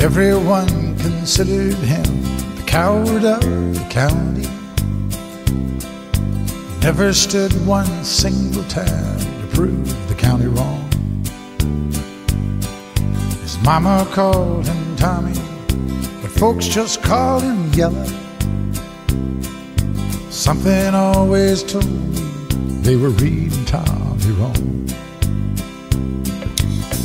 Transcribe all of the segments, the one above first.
Everyone considered him the coward of the county. Never stood one single time to prove the county wrong. His mama called him Tommy, but folks just called him Yellow. Something always told me they were reading Tommy wrong.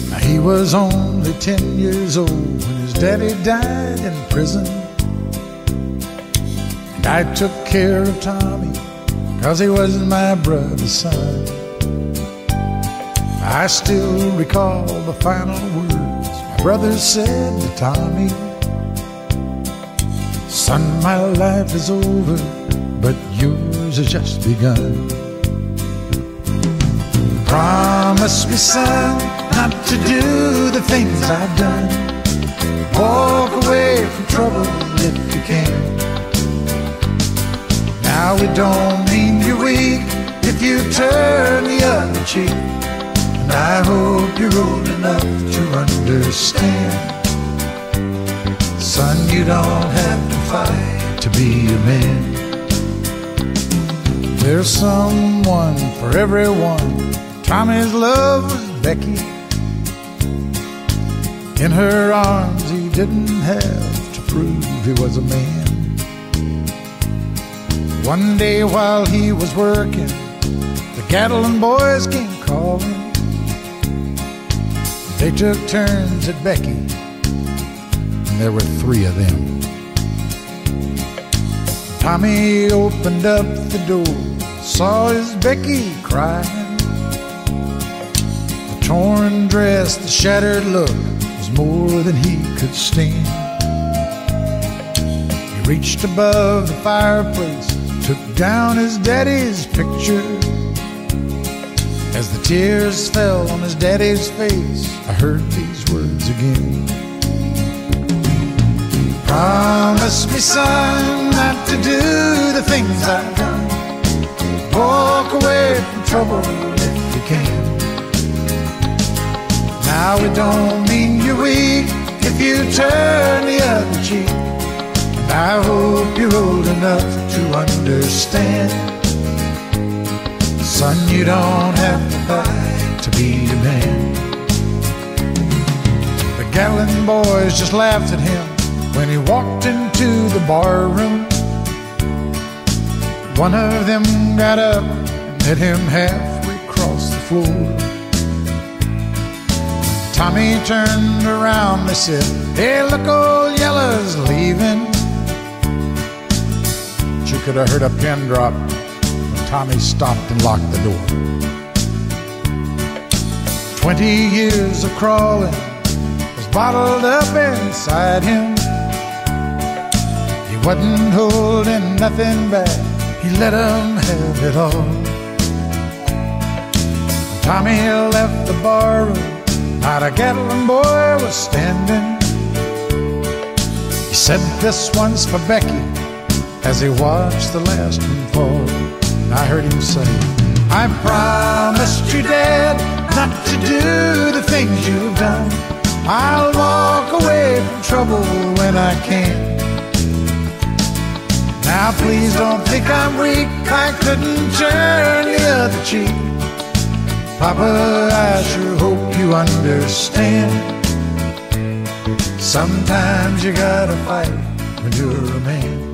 Now, he was only 10 years old when daddy died in prison. And I took care of Tommy cause he was my brother's son. I still recall the final words my brother said to Tommy. Son, my life is over, but yours has just begun. Promise me, son, not to do the things I've done. Walk away from trouble if you can. Now it don't mean you're weak if you turn the other cheek. And I hope you're old enough to understand. Son, you don't have to fight to be a man. There's someone for everyone. Tommy's love was Becky. In her arms, he didn't have to prove he was a man. One day while he was working, the Gatlin boys came calling. They took turns at Becky, and there were three of them. Tommy opened up the door, saw his Becky crying. The torn dress, the shattered look was more than he could stand. He reached above the fireplace, took down his daddy's picture. As the tears fell on his daddy's face, I heard these words again. Promise me, son, not to do the things I've done. Walk away from trouble if you can. Now it don't if you turn the other cheek. I hope you're old enough to understand. Son, you don't have to fight to be a man. The Gatlin boys just laughed at him when he walked into the bar room. One of them got up and met him halfway across the floor. Tommy turned around, they said, Hey, look, old Yellow's leaving. But you could have heard a pin drop when Tommy stopped and locked the door. Twenty years of crawling was bottled up inside him. He wasn't holding nothing back, he let 'em have it all. When Tommy left the barroom. Not a Gatlin boy was standing. He said, This one's for Becky, as he watched the last one fall. I heard him say, I promised you, Dad, not to do the things you've done. I'll walk away from trouble when I can. Now, please don't think I'm weak. I couldn't turn the other cheek. Papa, I sure understand. Sometimes you gotta fight when you're a man.